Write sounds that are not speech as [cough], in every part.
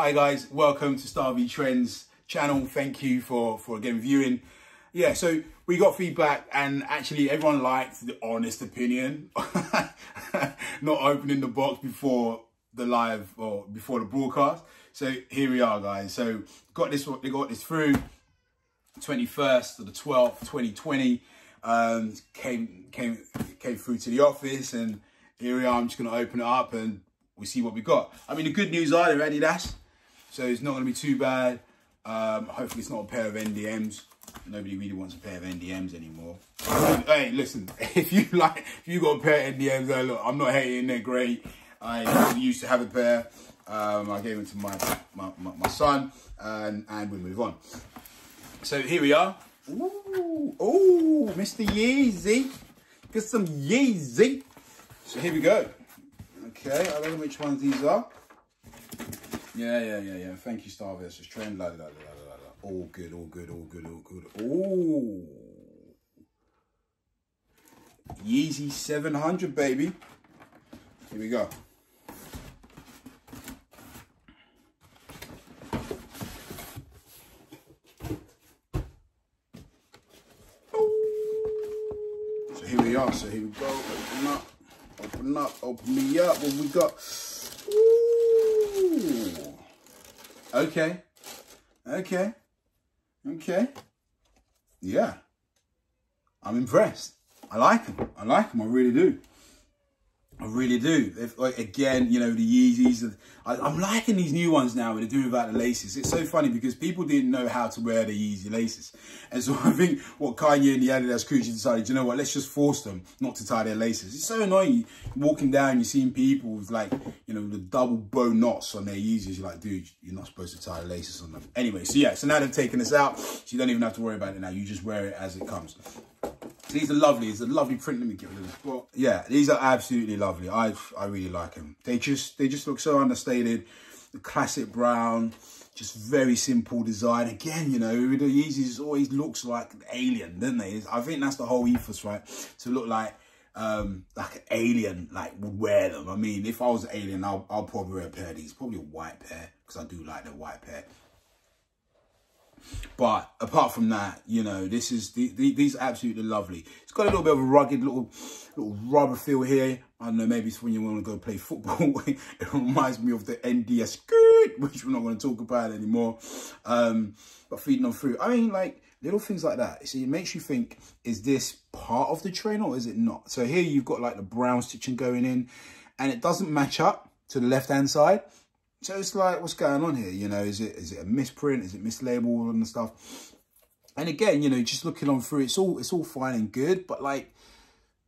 Hi guys, welcome to Style V Trends channel. Thank you for, for again viewing. Yeah, so we got feedback and actually everyone liked the honest opinion. [laughs] Not opening the box before the live or before the broadcast. So here we are guys. So got this they got this through 21st to the 12th, 2020. Um came came came through to the office and here we are. I'm just gonna open it up and we see what we got. I mean the good news are they're Adidas so it's not going to be too bad. Um, hopefully it's not a pair of NMDs. Nobody really wants a pair of NMDs anymore. hey, listen, [laughs] if you like, if you got a pair of NMDs, uh, look, I'm not hating, they're great. I used to have a pair. Um, I gave them to my, my, my, my son and, and we move on. So here we are. Ooh, ooh, Mr. Yeezy. Get some Yeezy. So here we go. Okay, I don't know which ones these are. Yeah, yeah, yeah, yeah. Thank you, Style versus Trend. La, la, la, la, la, la. All good, all good, all good, all good. Oh. Yeezy 700, baby. Here we go. So here we are. So here we go. Open up. Open up. Open me up. What we got? Ooh. Okay. Okay. Okay. Yeah. I'm impressed. I like them. I like them. I really do. I really do. If, like, again, you know, the Yeezys. I, am liking these new ones now where they're doing without the laces. It's so funny because people didn't know how to wear the Yeezy laces. And so [laughs] I think what Kanye and the Adidas crew decided, you know what, let's just force them not to tie their laces. It's so annoying. Walking down, you're seeing people with like, you know, the double bow knots on their Yeezys. You're like, dude, you're not supposed to tie the laces on them. Anyway, so yeah, so now they've taken this out. So you don't even have to worry about it now. You just wear it as it comes. These are lovely. It's a lovely print. Let me get rid of this. Well, yeah, these are absolutely lovely. I I really like them. They just they just look so understated. The classic brown, just very simple design. Again, you know, the Yeezys always looks like an alien, don't they? I think that's the whole ethos, right? To look like um like an alien like would wear them. I mean, if I was an alien, I'll, I'll probably wear a pair of these. Probably a white pair because I do like the white pair. But apart from that, you know, this is the, the, these are absolutely lovely. It's got a little bit of a rugged little little rubber feel here. I don't know, maybe it's when you want to go play football. [laughs] it reminds me of the NDS skirt, [laughs] which we're not going to talk about anymore. Um, but feeding on fruit. I mean, like little things like that. It makes you think, is this part of the train or is it not? So here you've got like the brown stitching going in and it doesn't match up to the left-hand side. So it's like, what's going on here? You know, is it is it a misprint? Is it mislabeled and stuff? And again, you know, just looking on through, it's all it's all fine and good, but like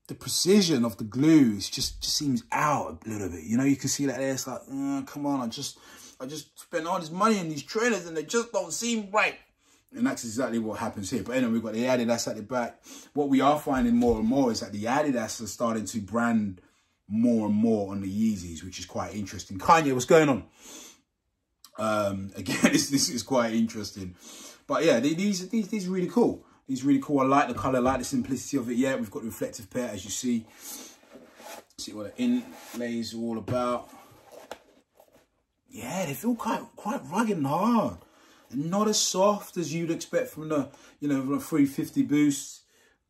the precision of the glue is just just seems out a little bit. You know, you can see that there. It's like, oh, come on, I just I just spent all this money on these trainers and they just don't seem right. And that's exactly what happens here. But anyway, we've got the Adidas at the back. What we are finding more and more is that the Adidas are starting to brand more and more on the Yeezys, which is quite interesting. Kanye, what's going on? Um, [laughs] again, this, this is quite interesting. But yeah, these, these, these are really cool. These are really cool. I like the colour, I like the simplicity of it. Yeah, we've got the reflective pair, as you see. See what the inlays are all about. Yeah, they feel quite quite rugged and hard. not as soft as you'd expect from the, you know, from a 350 boost.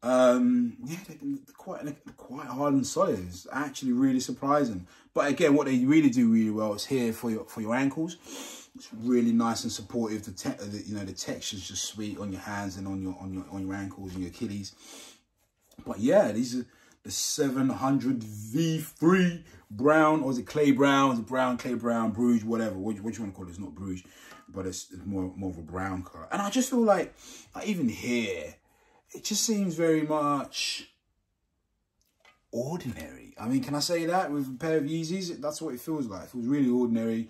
Um, yeah, they're quite quite hard and solid. It's actually really surprising. But again, what they really do really well is here for your for your ankles. It's really nice and supportive. The, te the you know the texture's just sweet on your hands and on your on your on your ankles and your Achilles. But yeah, these are the 700 V3 brown, or is it clay brown? Is it brown, clay brown, bruise, whatever. What, what you want to call it? It's not bruise, but it's, it's more more of a brown color. And I just feel like, like even here, it just seems very much ordinary. I mean, can I say that with a pair of Yeezys? That's what it feels like. It feels really ordinary.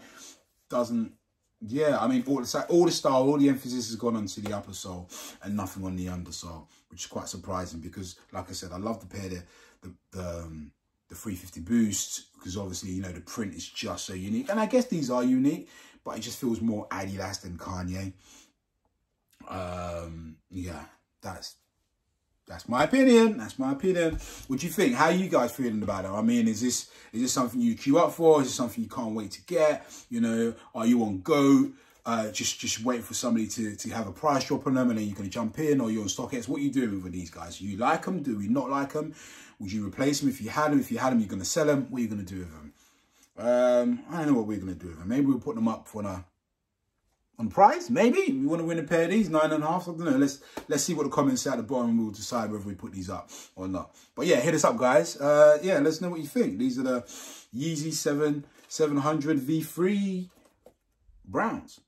Doesn't, yeah, I mean, all the, all the style, all the emphasis has gone onto the upper sole and nothing on the undersole, which is quite surprising because, like I said, I love the pair, the, the, the, um, the 350 Boost, because obviously, you know, the print is just so unique. And I guess these are unique, but it just feels more Adidas than Kanye. Um, yeah, that's That's my opinion. That's my opinion. What do you think? How are you guys feeling about it? I mean, is this is this something you queue up for? Is this something you can't wait to get? You know, are you on go? Uh, just just waiting for somebody to, to have a price drop on them and then you're going to jump in or you're on StockX. What are you doing with these guys? You like them? Do we not like them? Would you replace them if you had them? If you had them, you're going to sell them. What are you going to do with them? Um, I don't know what we're going to do with them. Maybe we'll put them up for a on price, maybe. We want to win a pair of these, nine and a half. I don't know. Let's let's see what the comments say at the bottom and we'll decide whether we put these up or not. But yeah, hit us up, guys. Uh, yeah, let's know what you think. These are the Yeezy 7 700 V3 Browns.